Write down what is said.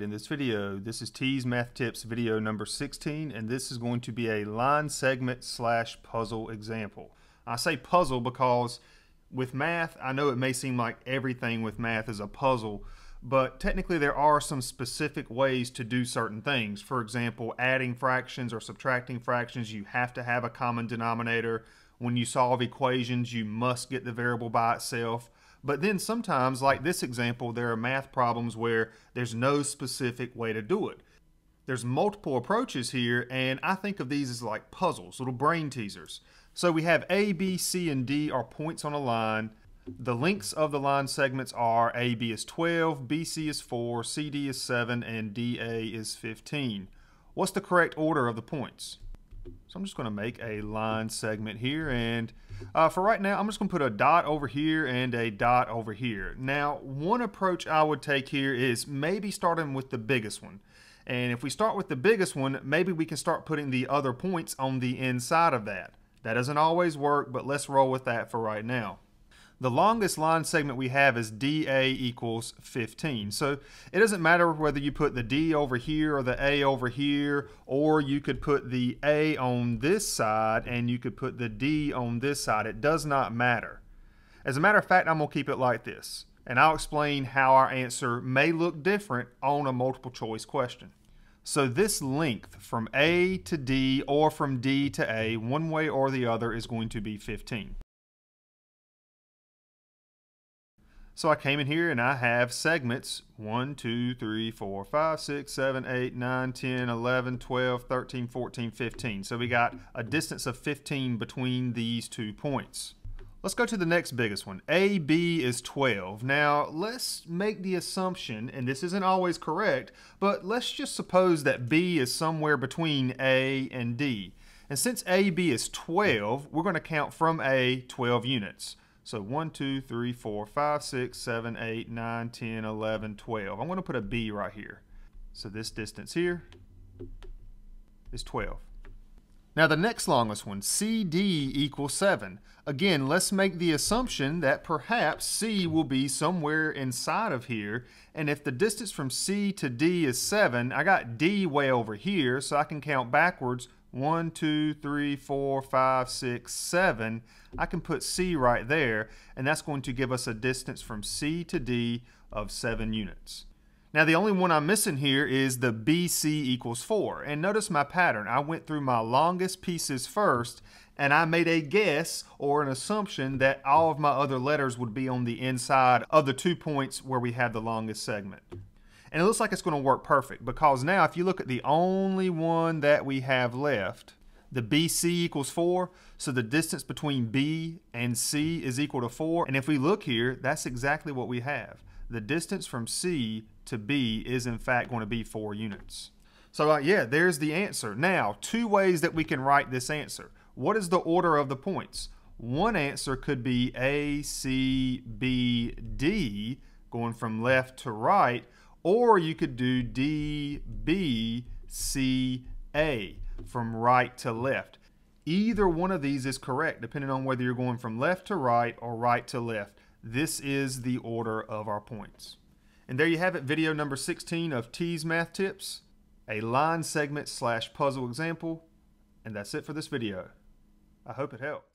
in this video. This is TEAS Math Tips video number 16 and this is going to be a line segment slash puzzle example. I say puzzle because with math, I know it may seem like everything with math is a puzzle, but technically there are some specific ways to do certain things. For example, adding fractions or subtracting fractions, you have to have a common denominator. When you solve equations, you must get the variable by itself. But then sometimes, like this example, there are math problems where there's no specific way to do it. There's multiple approaches here, and I think of these as like puzzles, little brain teasers. So we have A, B, C, and D are points on a line. The lengths of the line segments are AB is 12, BC is 4, CD is 7, and DA is 15. What's the correct order of the points? So I'm just going to make a line segment here and uh, for right now I'm just going to put a dot over here and a dot over here. Now one approach I would take here is maybe starting with the biggest one. And if we start with the biggest one, maybe we can start putting the other points on the inside of that. That doesn't always work, but let's roll with that for right now. The longest line segment we have is DA equals 15. So it doesn't matter whether you put the D over here or the A over here, or you could put the A on this side and you could put the D on this side. It does not matter. As a matter of fact, I'm to keep it like this. And I'll explain how our answer may look different on a multiple choice question. So this length from A to D or from D to A, one way or the other, is going to be 15. So I came in here and I have segments 1, 2, 3, 4, 5, 6, 7, 8, 9, 10, 11, 12, 13, 14, 15. So we got a distance of 15 between these two points. Let's go to the next biggest one. AB is 12. Now, let's make the assumption, and this isn't always correct, but let's just suppose that B is somewhere between A and D. And since AB is 12, we're going to count from A 12 units. So 1, 2, 3, 4, 5, 6, 7, 8, 9, 10, 11, 12. I'm going to put a B right here. So this distance here is 12. Now the next longest one, CD equals 7. Again, let's make the assumption that perhaps C will be somewhere inside of here. And if the distance from C to D is 7, I got D way over here, so I can count backwards 1, 2, 3, 4, 5, 6, 7. I can put C right there, and that's going to give us a distance from C to D of 7 units. Now the only one I'm missing here is the BC equals 4. And notice my pattern. I went through my longest pieces first, and I made a guess or an assumption that all of my other letters would be on the inside of the two points where we have the longest segment. And it looks like it's going to work perfect because now if you look at the only one that we have left, the BC equals 4, so the distance between B and C is equal to 4. And if we look here, that's exactly what we have. The distance from C to B is in fact going to be 4 units. So uh, yeah, there's the answer. Now, two ways that we can write this answer. What is the order of the points? One answer could be A, C, B, D, going from left to right, or you could do D, B, C, A from right to left. Either one of these is correct depending on whether you're going from left to right or right to left. This is the order of our points. And there you have it, video number 16 of TEAS Math Tips, a line segment slash puzzle example. And that's it for this video. I hope it helped.